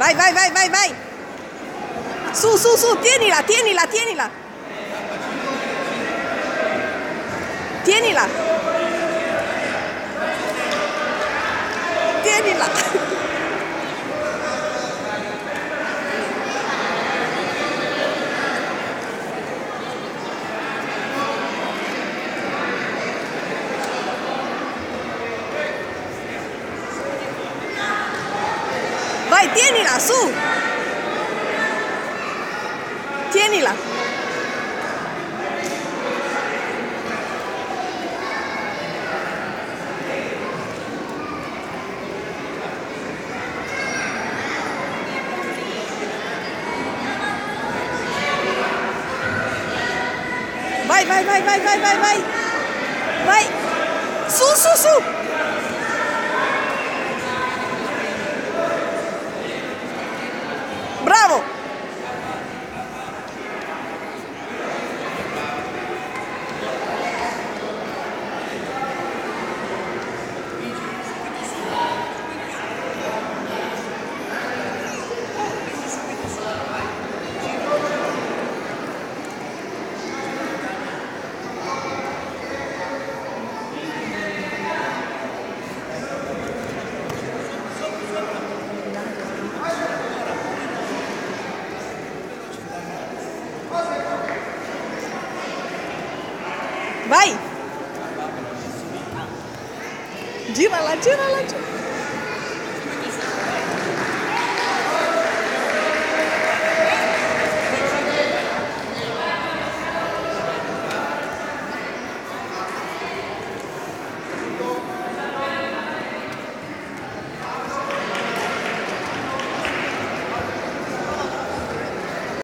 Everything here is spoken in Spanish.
Vai, vai, vai, vai, vai. Su, su, su, tienila, tienila, tienila. Tienila. Tienila. Vai, tienila, su. Tienila. Vai, vai, vai, vai, vai, vai, vai. Vai. Su, su, su. Bravo. Vai! Tira lá, tira lá, tira.